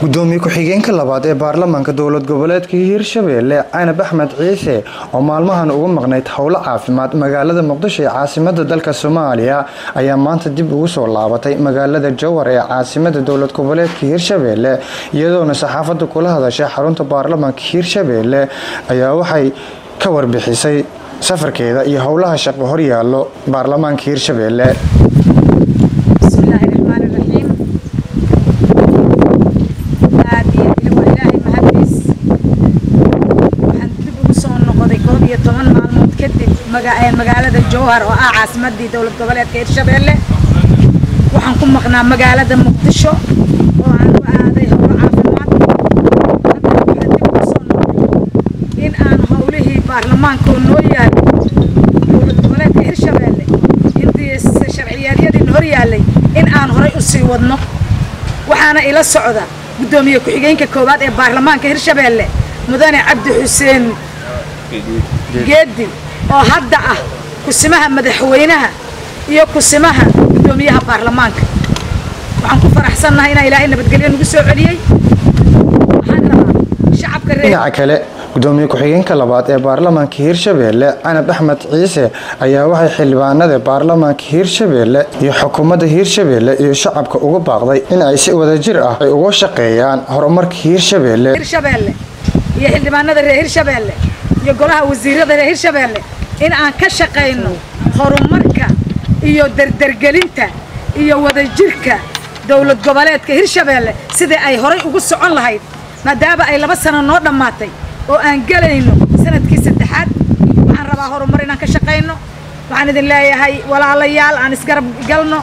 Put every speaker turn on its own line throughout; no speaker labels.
gudoomiye ku-xigeenka labaad ee baarlamaanka dowlad goboleedka hiirshabeelle canab axmed ciise oo maalmahan uga maqnayd howlo caafimaad magaalada muqdisho ee caasimada dalka soomaaliya ayaa maanta dib ugu soo laabatay magaalada jowhar ee caasimada dowlad goboleedka hiirshabeelle iyadoona saxaafadda kula hadashay xarunta baarlamaanka hiirshabeelle ayaa waxay ka warbixisay safarkeeda iyo howlaha shaqo horyaalo baarlamaanka hiirshabeelle
bismillaahi raxmaani raxiim aad iyo ila waa ilaahay mahadiis waxaan dib ugu soo noqday koob iyo toban maalmood kadib maga- ee magaalada jowhar oo ah caasimadii dowlad goboleedka hirshabeelle waxaan ku maqnaa magaalada muqdisho oo aan u aaday howlo caafimaad. In aan howlihii baarlamaanka oo noo yaalay dowlad goboleedka hirshabeelle intii sharciyaadyadii hor yaallay in aan horay u sii wadno. Waxaana ila socda guddoomiye ku-xigeenka koowaad ee baarlamaanka hirshabeelle mudane cabdi xuseen geedi oo hadda ah kusimaha madaxweynaha iyo kusimaha guddoomiyaha baarlamaanka. Waxaan ku faraxsannahay inaa ilaahay nabadgelyo nagu soo celiyey. Waxaan rabaa shacabka reer
dhinaca kale gudoomiye ku-xigeenka labaad ee baarlamaanka hiirshabeelle canab axmed ciise ayaa waxay xildhibaanada baarlamaanka hiirshabeelle iyo xukuumadda hiirshabeelle iyo shacabka uga baaqday in ay si wadajir ah ay uga shaqeeyaan horumarka hiirshabeelle.
Hirshabeelle iyo xildhibaanada reer hirshabeelle iyo golaha wasiirada reer hirshabeelle in aan ka shaqayno horumarka iyo dardargelinta iyo wadajirka dowlad goboleedka hirshabeelle sidai ay horay ugu socon lahayd maadaama ay laba sano noo dhammaatay oo aan gelayno sannadkii saddexaad waxaan rabaa horumar inaan ka shaqayno waxaan idin leeyahay walaalayaal aan isgarab galno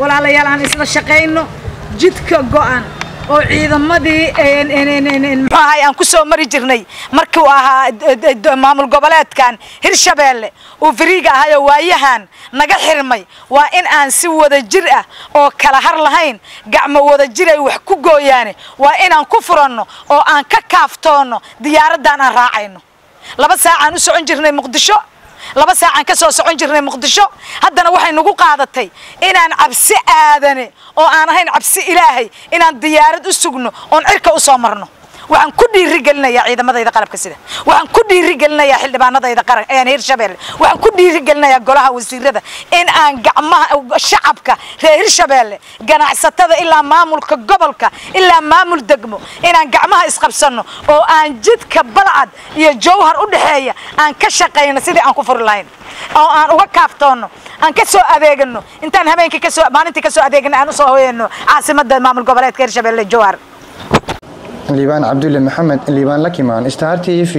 walaalayaal aan isla shaqayno jidka go'an oo ciidamadii muxuu ahay aan ku soo mari jirnay. Markii uu ahaa maamul goboleedkan hirshabeelle uu firiiga ahayoo waayahan naga xirmay. Waa in aan si wada jir ah oo kala har lahayn gacmo wada jir ay wax ku gooyaane. Waa inaan ku furanno oo aan ka kaaftoonno diyaaraddan aan raacayno. Laba saacaan u socon jirnay muqdisho laba saacaan ka soo socon jirnay muqdisho haddana waxay nagu qaadatay inaan cabsi aadane oo aan ahayn cabsi ilaahay inaan diyaarad u sugno oon cirka u soo marno waxaan ku dhiirigelinayaa ciidamadayda qalabka sida. Waxaan ku dhiirigelinayaa xildhibaanadayda qaran ee hirshabeelle waxaan ku dhiirigelinayaa golaha wasiirada in aan gacmaha shacabka reer hirshabeelle ganacsatada ilaa maamulka gobolka ilaa maamul degmo inaan gacmaha isqabsanno oo aan jidka balcad iyo jowhar u dhexeeya aan ka shaqayno sidii aan ku furi lahayn. Oo aan uga kaaftoonno aan ka soo adeegano intaan habeenkii ka soo maalintii ka soo adeegano aan u soo hoyano caasimada maamul goboleedka hirshabeelle jowhar
liibaan cabdulle maxamed liibaan lakimaan star t v